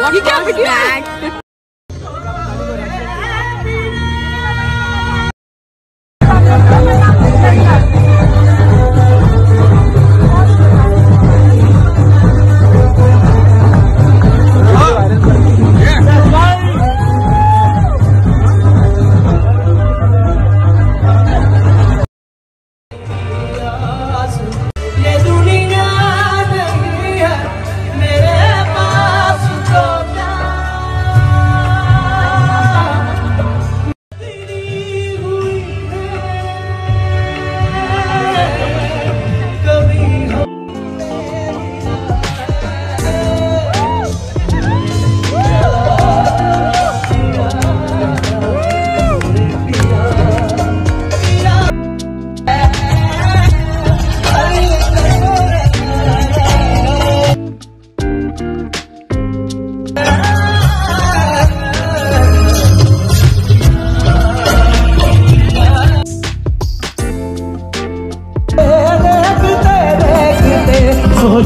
What You can't was forget. that?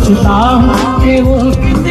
是拿给我。